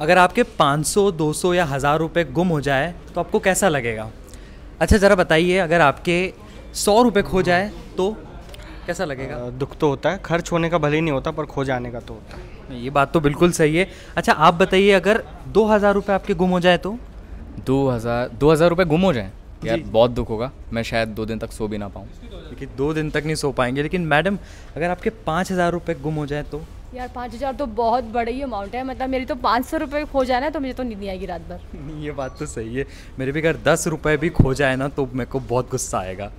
अगर आपके 500, 200 या हज़ार रुपये गुम हो जाए तो आपको कैसा लगेगा? अच्छा ज़रा बताइए अगर आपके सौ रुपये खो जाए तो कैसा लगेगा? दुख तो होता है। खर्च होने का भले ही नहीं होता पर खो जाने का तो होता है। ये बात तो बिल्कुल सही है। अच्छा आप बताइए अगर दो हज़ार रुपये आपके गुम हो जाए तो? दो हज़ार दो हज़ार रुपये गुम हो जाए? यार बहुत दुख होगा। मैं शायद दो दिन तक सो भी ना पाऊँ। देखिए दो दिन तक नहीं सो पाएँगे लेकिन मैडम अगर आपके पाँच हज़ार रुपये गुम हो जाए तो? यार पाँच हज़ार तो बहुत बड़ी अमाउंट है। मतलब मेरी तो पाँच सौ रुपये खो जाना है तो मुझे तो नींद नहीं आएगी रात भर। ये बात तो सही है। मेरे भी अगर दस रुपये भी खो जाए ना तो मेरे को बहुत गुस्सा आएगा।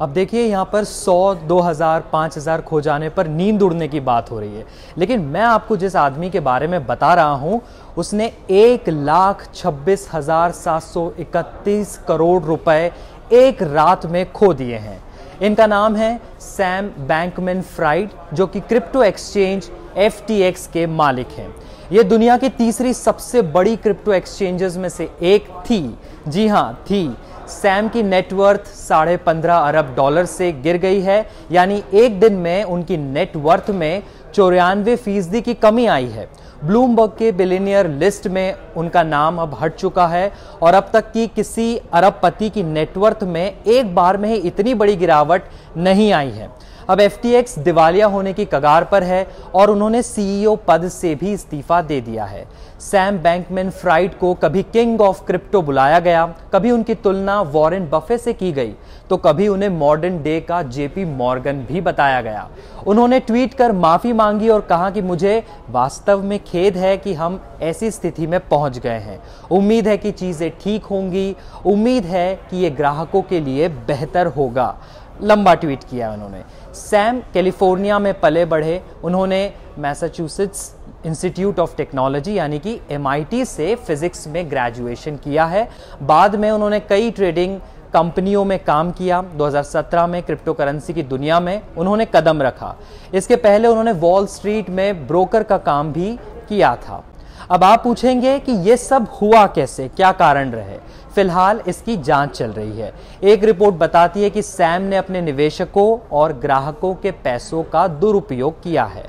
अब देखिए यहाँ पर 100, 2000, 5000 खो जाने पर नींद उड़ने की बात हो रही है। लेकिन मैं आपको जिस आदमी के बारे में बता रहा हूँ उसने एक लाख छब्बीस हज़ार सात सौ इकतीस करोड़ रुपए एक रात में खो दिए हैं। इनका नाम है सैम बैंकमैन फ्राइड, जो कि क्रिप्टो एक्सचेंज एफटीएक्स के मालिक हैं। ये दुनिया की तीसरी सबसे बड़ी क्रिप्टो एक्सचेंजेस में से एक थी। जी हाँ थी। सैम की नेटवर्थ साढ़े पंद्रह अरब डॉलर से गिर गई है, यानी एक दिन में उनकी नेटवर्थ में चौरानवे फ़ीसदी की कमी आई है। ब्लूमबर्ग के बिलीनियर लिस्ट में उनका नाम अब हट चुका है और अब तक की किसी अरबपति की नेटवर्थ में एक बार में ही इतनी बड़ी गिरावट नहीं आई है। अब FTX दिवालिया होने की कगार पर है और उन्होंने सीईओ पद से भी इस्तीफा दे दिया है। सैम बैंकमैन फ्राइड को कभी किंग ऑफ़ क्रिप्टो बुलाया गया, कभी उनकी तुलना वॉरेन बफे से की गई तो कभी उन्हें मॉडर्न डे का जेपी मॉर्गन भी बताया गया। उन्होंने ट्वीट कर माफ़ी मांगी और कहा कि मुझे वास्तव में खेद है कि हम ऐसी स्थिति में पहुँच गए हैं। उम्मीद है कि चीज़ें ठीक होंगी, उम्मीद है कि ये ग्राहकों के लिए बेहतर होगा। लंबा ट्वीट किया उन्होंने। सैम, कैलिफ़ोर्निया में पले बढ़े। उन्होंने मैसाचुसेट्स इंस्टीट्यूट ऑफ़ टेक्नोलॉजी, यानी कि एमआईटी से फिजिक्स में ग्रेजुएशन किया है। बाद में उन्होंने कई ट्रेडिंग कंपनियों में काम किया। 2017 में क्रिप्टो करेंसी की दुनिया में उन्होंने कदम रखा। इसके पहले उन्होंने वॉल स्ट्रीट में ब्रोकर का काम भी किया था। अब आप पूछेंगे कि ये सब हुआ कैसे? क्या कारण रहे? फ़िलहाल इसकी जाँच चल रही है। एक रिपोर्ट बताती है कि सैम ने अपने निवेशकों और ग्राहकों के पैसों का दुरुपयोग किया है।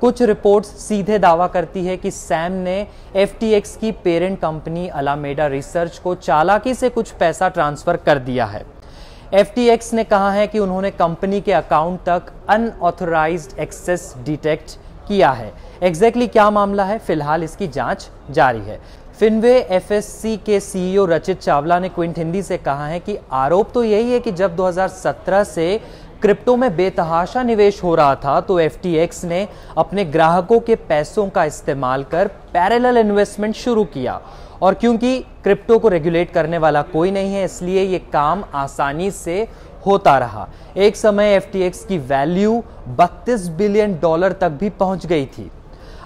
कुछ रिपोर्ट्स सीधे दावा करती है कि सैम ने एफटीएक्स की पेरेंट कंपनी अलामेडा रिसर्च को चालाकी से कुछ पैसा ट्रांसफ़र कर दिया है। एफटीएक्स ने कहा है कि उन्होंने कंपनी के अकाउंट तक अनऑथोराइज एक्सेस डिटेक्ट किया है। एग्जैक्टली exactly क्या मामला है? फ़िलहाल इसकी जाँच जारी है। फिनवे एफएससी के सीईओ रचित चावला ने क्विंट हिंदी से कहा है कि आरोप तो यही है कि जब 2017 से क्रिप्टो में बेतहाशा निवेश हो रहा था तो एफटीएक्स ने अपने ग्राहकों के पैसों का इस्तेमाल कर पैरेलल इन्वेस्टमेंट शुरू किया। और क्योंकि क्रिप्टो को रेगुलेट करने वाला कोई नहीं है, इसलिए ये काम आसानी से होता रहा। एक समय FTX की वैल्यू 32 बिलियन डॉलर तक भी पहुँच गई थी।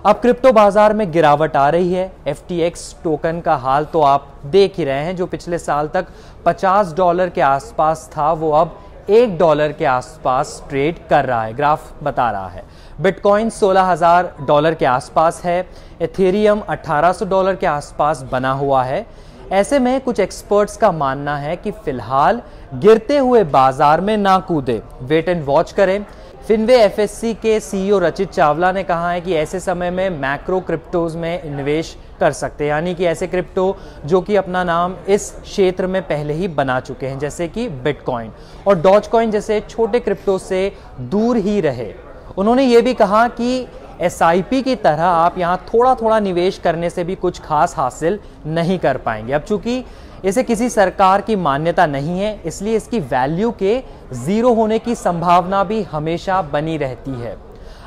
अब क्रिप्टो बाज़ार में गिरावट आ रही है। एफटीएक्स टोकन का हाल तो आप देख ही रहे हैं जो पिछले साल तक 50 डॉलर के आसपास था वो अब एक डॉलर के आसपास ट्रेड कर रहा है। ग्राफ बता रहा है। बिटकॉइन 16,000 डॉलर के आसपास है। एथेरियम 1800 डॉलर के आसपास बना हुआ है। ऐसे में कुछ एक्सपर्ट्स का मानना है कि फ़िलहाल गिरते हुए बाज़ार में ना कूदे। वेट एंड वॉच करें। फिनवे एफएससी के सीईओ रचित चावला ने कहा है कि ऐसे समय में मैक्रो क्रिप्टोज में निवेश कर सकते हैं। यानी कि ऐसे क्रिप्टो जो कि अपना नाम इस क्षेत्र में पहले ही बना चुके हैं, जैसे कि बिटकॉइन और डॉज कॉइन जैसे छोटे क्रिप्टो से दूर ही रहे। उन्होंने ये भी कहा कि एसआईपी की तरह आप यहाँ थोड़ा थोड़ा निवेश करने से भी कुछ खास हासिल नहीं कर पाएँगे। अब चूँकि इसे किसी सरकार की मान्यता नहीं है, इसलिए इसकी वैल्यू के ज़ीरो होने की संभावना भी हमेशा बनी रहती है।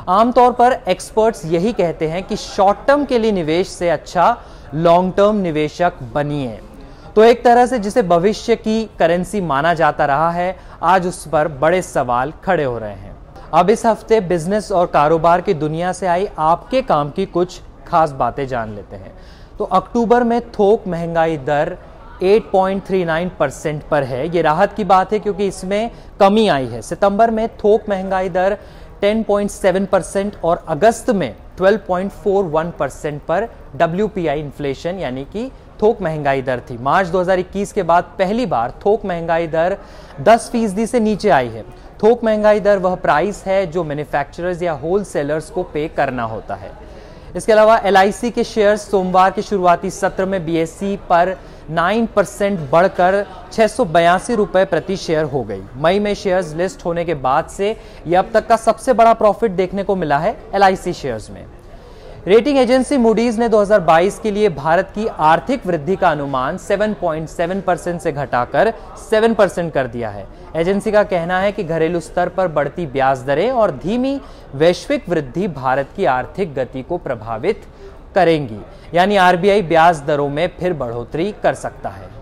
आमतौर पर एक्सपर्ट्स यही कहते हैं कि शॉर्ट टर्म के लिए निवेश से अच्छा लॉन्ग टर्म निवेशक बनिए। तो एक तरह से जिसे भविष्य की करेंसी माना जाता रहा है, आज उस पर बड़े सवाल खड़े हो रहे हैं। अब इस हफ़्ते बिज़नेस और कारोबार की दुनिया से आई आपके काम की कुछ खास बातें जान लेते हैं। तो अक्टूबर में थोक महँगाई दर 8.39 परसेंट पर है। ये राहत की बात है क्योंकि इसमें कमी आई है। सितंबर में थोक महँगाई दर 10.7 परसेंट और अगस्त में 12.41 परसेंट पर WPI इन्फ्लेशन यानी कि थोक महँगाई दर थी। मार्च 2021 के बाद पहली बार थोक महँगाई दर 10 फ़ीसदी से नीचे आई है। थोक महँगाई दर वह प्राइस है जो मैन्युफैक्चरर्स या होल सेलर्स को पे करना होता है। इसके अलावा एलआईसी के शेयर्स सोमवार के शुरुआती सत्र में बीएससी पर 9 परसेंट बढ़कर छह रुपए प्रति शेयर हो गई। मई में शेयर्स लिस्ट होने के बाद से यह अब तक का सबसे बड़ा प्रॉफिट देखने को मिला है LIC शेयर्स में। रेटिंग एजेंसी मूडीज ने 2022 के लिए भारत की आर्थिक वृद्धि का अनुमान 7.7 परसेंट से घटाकर 7 परसेंट कर दिया है। एजेंसी का कहना है कि घरेलू स्तर पर बढ़ती ब्याज दरें और धीमी वैश्विक वृद्धि भारत की आर्थिक गति को प्रभावित करेंगी। यानी आरबीआई ब्याज दरों में फिर बढ़ोतरी कर सकता है।